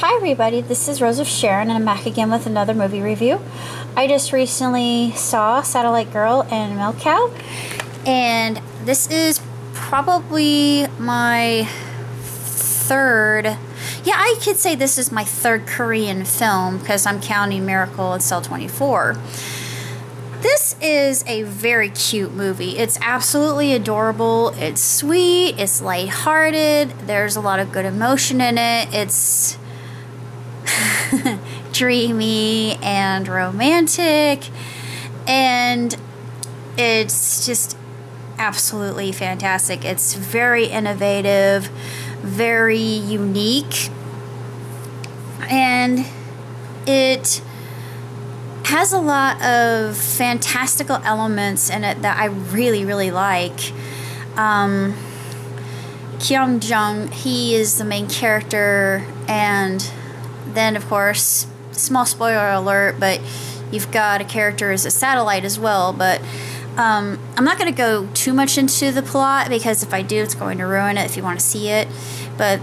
Hi everybody, this is Rose of Sharon and I'm back again with another movie review. I just recently saw Satellite Girl and Milk Cow and this is probably my third, yeah I could say this is my third Korean film because I'm counting Miracle in Cell 24. This is a very cute movie. It's absolutely adorable. It's sweet. It's lighthearted. There's a lot of good emotion in it. It's dreamy and romantic. And it's just absolutely fantastic. It's very innovative, very unique. And it has a lot of fantastical elements in it that I really, really like. Um, Kyung Jung, he is the main character, and then, of course, small spoiler alert, but you've got a character as a satellite as well. But um, I'm not going to go too much into the plot because if I do, it's going to ruin it if you want to see it. But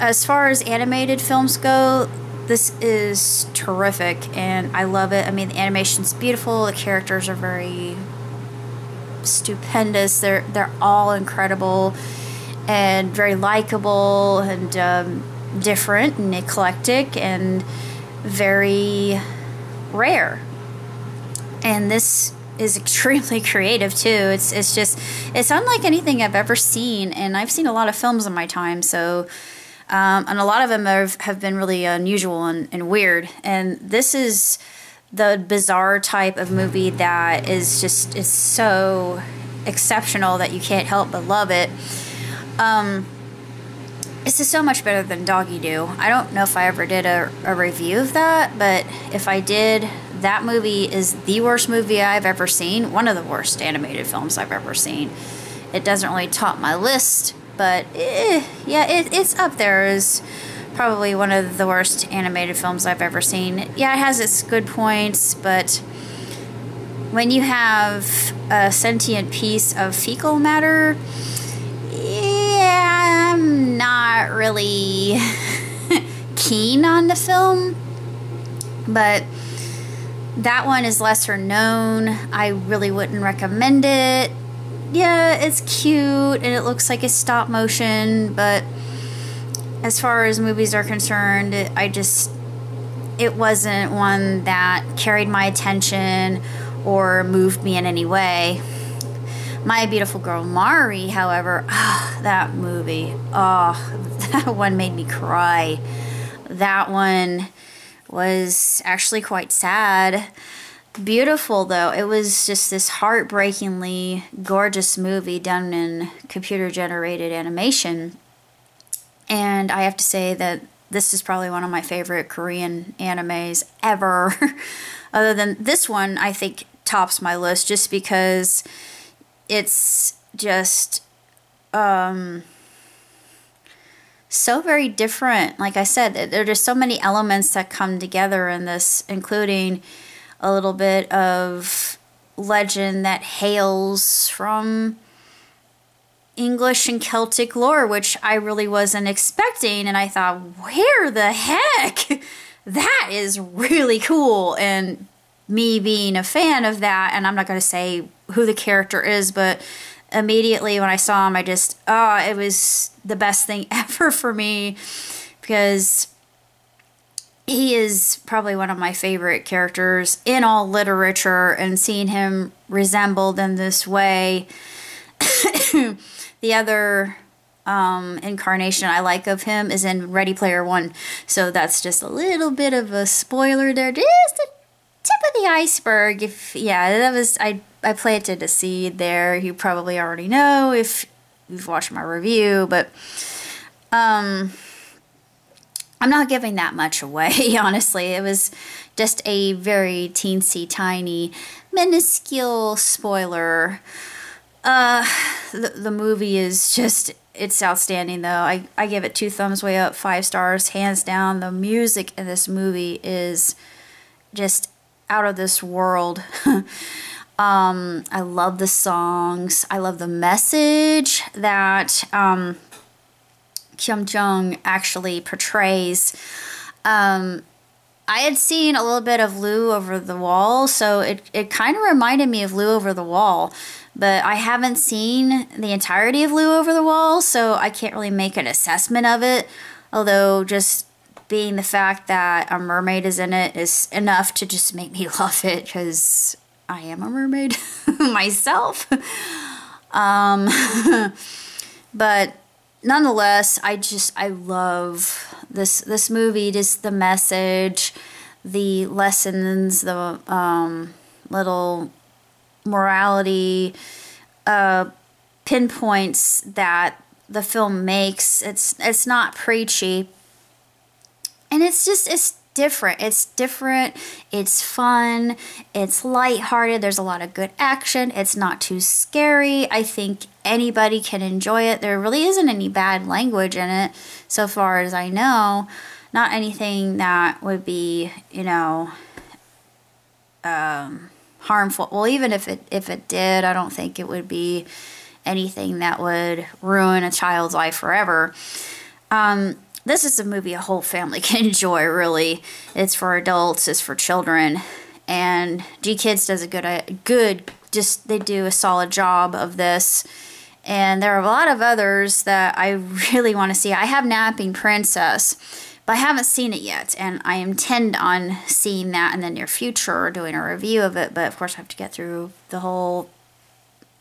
as far as animated films go, this is terrific and I love it. I mean, the animation's beautiful. The characters are very stupendous. They're they're all incredible and very likable and um, different and eclectic and very rare. And this is extremely creative too. It's it's just it's unlike anything I've ever seen, and I've seen a lot of films in my time, so um, and a lot of them have, have been really unusual and, and weird. And this is the bizarre type of movie that is just is so exceptional that you can't help but love it. Um, this is so much better than Doggy Poo. I don't know if I ever did a, a review of that, but if I did, that movie is the worst movie I've ever seen. One of the worst animated films I've ever seen. It doesn't really top my list but eh, yeah, it, it's up there as probably one of the worst animated films I've ever seen. Yeah, it has its good points, but when you have a sentient piece of fecal matter, not really keen on the film, but that one is lesser known. I really wouldn't recommend it yeah, it's cute and it looks like it's stop motion, but as far as movies are concerned, I just it wasn't one that carried my attention or moved me in any way. My Beautiful Girl Mari, however, oh, that movie, oh, that one made me cry. That one was actually quite sad beautiful though. It was just this heartbreakingly gorgeous movie done in computer generated animation. And I have to say that this is probably one of my favorite Korean animes ever. Other than this one, I think tops my list just because it's just um so very different. Like I said, there are just so many elements that come together in this, including a little bit of legend that hails from English and Celtic lore, which I really wasn't expecting. And I thought, where the heck? That is really cool. And me being a fan of that, and I'm not going to say who the character is, but immediately when I saw him, I just, oh, it was the best thing ever for me because he is probably one of my favorite characters in all literature and seeing him resembled in this way the other um, incarnation I like of him is in Ready Player One. So that's just a little bit of a spoiler there, just the tip of the iceberg. If yeah, that was I I planted a seed there. You probably already know if you've watched my review, but um I'm not giving that much away, honestly. It was just a very teensy tiny, minuscule spoiler. Uh, the, the movie is just, it's outstanding though. I, I give it two thumbs way up, five stars, hands down. The music in this movie is just out of this world. um, I love the songs. I love the message that um, Kim Jong actually portrays. Um, I had seen a little bit of Lu over the wall, so it, it kind of reminded me of Lu over the wall, but I haven't seen the entirety of Lu over the wall, so I can't really make an assessment of it. Although, just being the fact that a mermaid is in it is enough to just make me love it because I am a mermaid myself. Um, but nonetheless, I just I love this this movie. Just the message, the lessons, the um, little morality uh, pinpoints that the film makes. It's it's not preachy, and it's just it's different. It's different. It's fun. It's lighthearted. There's a lot of good action. It's not too scary. I think anybody can enjoy it. There really isn't any bad language in it, so far as I know. Not anything that would be, you know, um, harmful. Well, even if it if it did, I don't think it would be anything that would ruin a child's life forever. Um, this is a movie a whole family can enjoy, really. It's for adults, it's for children. And GKIDS does a good, a good, just, they do a solid job of this. And there are a lot of others that I really want to see. I have Napping Princess, but I haven't seen it yet. And I intend on seeing that in the near future, or doing a review of it. But of course, I have to get through the whole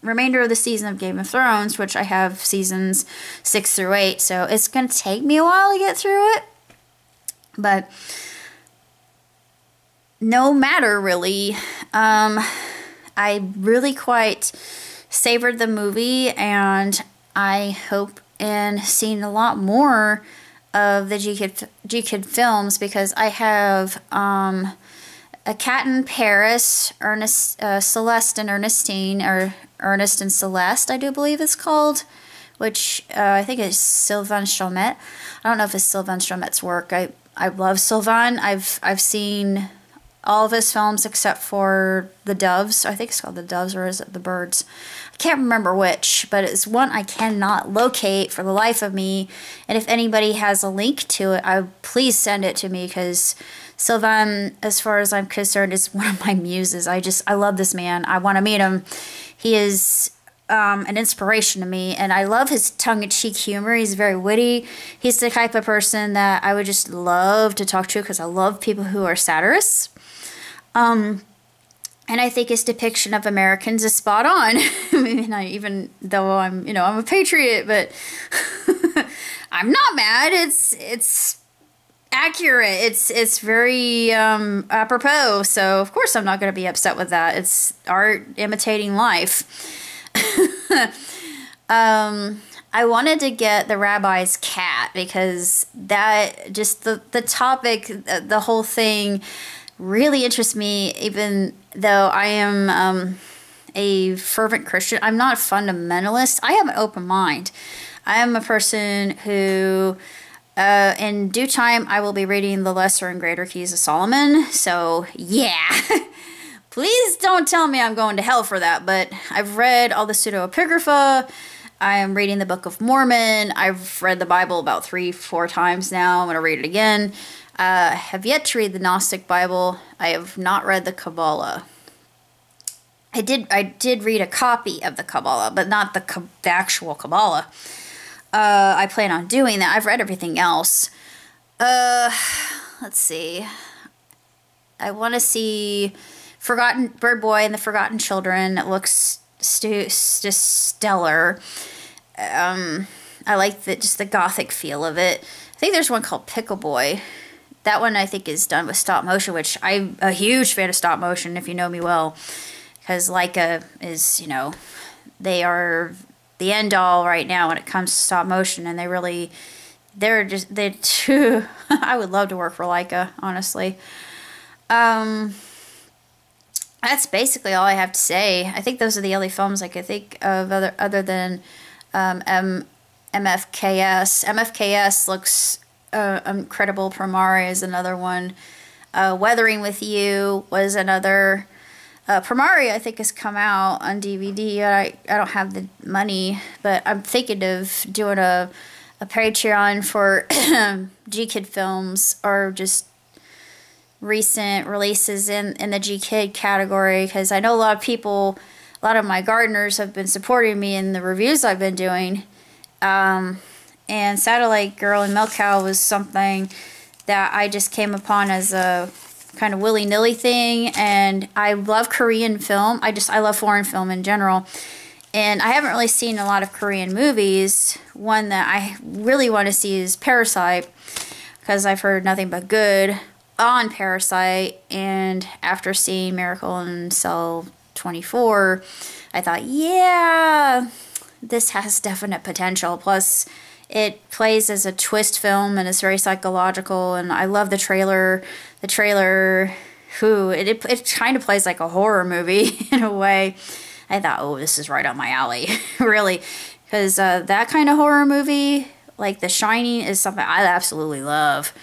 remainder of the season of Game of Thrones, which I have seasons six through eight. So it's going to take me a while to get through it. But no matter, really. Um, I really quite savored the movie, and I hope in seeing a lot more of the G Kid G Kid films because I have. Um, a Cat in Paris, Ernest, uh, Celeste and Ernestine, or Ernest and Celeste, I do believe it's called, which uh, I think is Sylvain Chomet. I don't know if it's Sylvain Chomet's work. I, I love Sylvain. I've I've seen all of his films except for The Doves. I think it's called The Doves, or is it The Birds? I can't remember which, but it's one I cannot locate for the life of me. And if anybody has a link to it, I please send it to me because Sylvain, as far as I'm concerned, is one of my muses. I just, I love this man. I want to meet him. He is um, an inspiration to me, and I love his tongue in cheek humor. He's very witty. He's the type of person that I would just love to talk to because I love people who are satirists. Um, and I think his depiction of Americans is spot on. I mean, I, even though I'm, you know, I'm a patriot, but I'm not mad. It's it's accurate. It's it's very um, apropos. So of course I'm not going to be upset with that. It's art imitating life. um, I wanted to get the rabbi's cat because that just the the topic, the, whole thing, really interests me. Even though I am. Um, a fervent Christian. I'm not a fundamentalist. I have an open mind. I am a person who uh, in due time, I will be reading The Lesser and Greater Keys of Solomon. So, yeah. Please don't tell me I'm going to hell for that, but I've read all the pseudepigrapha. I am reading the Book of Mormon. I've read the Bible about three, four times now. I'm going to read it again. Uh, I have yet to read the Gnostic Bible. I have not read the Kabbalah. I did. I did read a copy of the Kabbalah, but not the, the actual Kabbalah uh, I plan on doing that. I've read everything else. Uh, let's see. I want to see Forgotten Bird Boy and the Forgotten Children. It looks stu- just stellar. Um, I like the just the gothic feel of it. I think there's one called Pickle Boy. That one I think is done with stop motion, which I'm a huge fan of stop motion. If you know me well, because Laika is you know they are the end all right now when it comes to stop motion, and they really they're just they too. I would love to work for Laika, honestly. Um, that's basically all I have to say. I think those are the only films I could think of other other than um, M- MFKS. MFKS looks uh, incredible. Promare is another one. Uh, Weathering with You was another. Uh, Promare, I think, has come out on DVD. I, I don't have the money, but I'm thinking of doing a, a Patreon for G Kid films or just recent releases in, in the G Kid category because I know a lot of people, a lot of my gardeners have been supporting me in the reviews I've been doing. Um, and Satellite Girl and Milk Cow was something that I just came upon as a kind of willy nilly thing. And I love Korean film. I just, I love foreign film in general. And I haven't really seen a lot of Korean movies. One that I really want to see is Parasite because I've heard nothing but good on Parasite. And after seeing Miracle in Cell 24, I thought, yeah, this has definite potential. Plus, it plays as a twist film and it's very psychological. And I love the trailer. The trailer, who it, it, it kind of plays like a horror movie in a way. I thought, oh, this is right up my alley, really, because uh, that kind of horror movie, like The Shining, is something I absolutely love.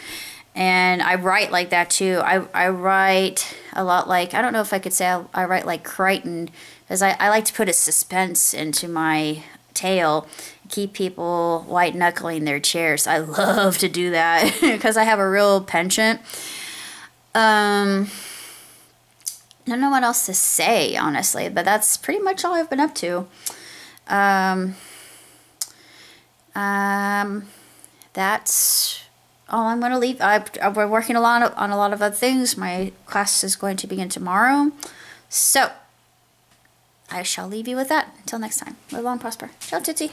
And I write like that too. I, I write a lot like, I don't know if I could say I, I write like Crichton, because I, I like to put a suspense into my tale keep people white knuckling their chairs. I love to do that because I have a real penchant. Um, I don't know what else to say, honestly, but that's pretty much all I've been up to. Um, um, that's all I'm going to leave. I, we're working a lot on a lot of other things. My class is going to begin tomorrow. So, I shall leave you with that. Until next time, live long, prosper. Ciao, Tootsie.